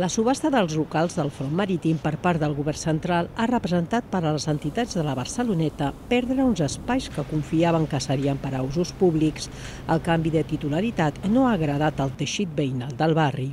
La subhasta dels locals del front marítim per part del govern central ha representat per a les entitats de la Barceloneta perdre uns espais que confiaven que serien per a usos públics. El canvi de titularitat no ha agradat al teixit veïnal del barri.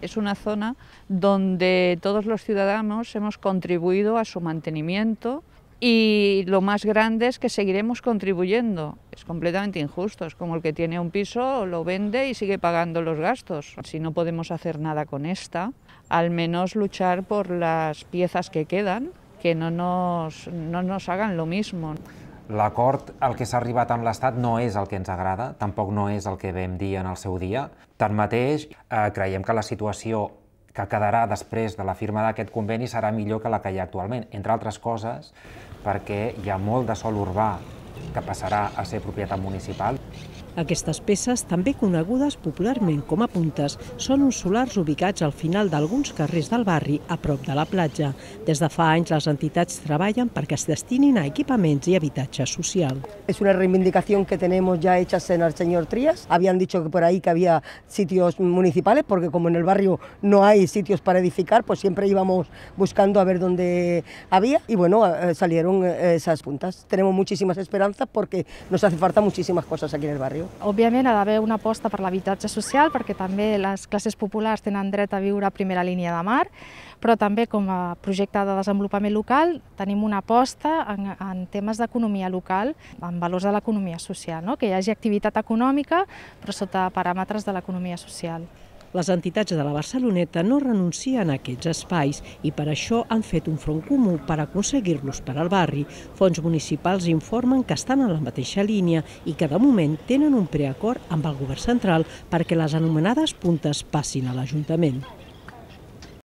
Es una zona donde todos los ciudadanos hemos contribuido a su mantenimiento y lo más grande es que seguiremos contribuyendo. Es completamente injusto, es como el que tiene un piso, lo vende y sigue pagando los gastos. Si no podemos hacer nada con esta, al menos luchar por las piezas que quedan, que no nos, no nos hagan lo mismo. L'acord al que s'ha arribat amb l'Estat no és el que ens agrada, tampoc no és el que vam dir en el seu dia. Tanmateix, eh, creiem que la situació que quedarà després de la firma d'aquest conveni serà millor que la que hi ha actualment, entre altres coses perquè hi ha molt de sol urbà que passarà a ser propietat municipal. Aquestes peces, també conegudes popularment com a puntes, són uns solars ubicats al final d'alguns carrers del barri a prop de la platja. Des de fa anys les entitats treballen perquè es destinin a equipaments i habitatge social. Es una reivindicación que tenemos ya hechas en el señor Trías. Habían dicho que por ahí que había sitios municipales, porque como en el barrio no hay sitios para edificar, pues siempre íbamos buscando a ver dónde había y bueno, eh, salieron eh, esas puntas. Tenemos muchísimas esperanzas porque nos hace falta muchísimas cosas aquí en el. Òbviament ha d'haver una aposta per l'habitatge social perquè també les classes populars tenen dret a viure a primera línia de mar, però també com a projecte de desenvolupament local tenim una aposta en, en temes d'economia local, en valors de l'economia social, no? que hi hagi activitat econòmica però sota paràmetres de l'economia social. Les entitats de la Barceloneta no renuncien a aquests espais i per això han fet un front comú per aconseguir-los per al barri. Fons municipals informen que estan en la mateixa línia i que de moment tenen un preacord amb el govern central perquè les anomenades puntes passin a l'Ajuntament.